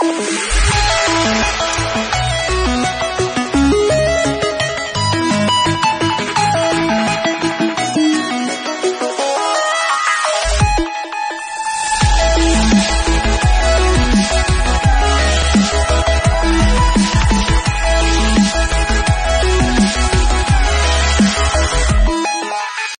Música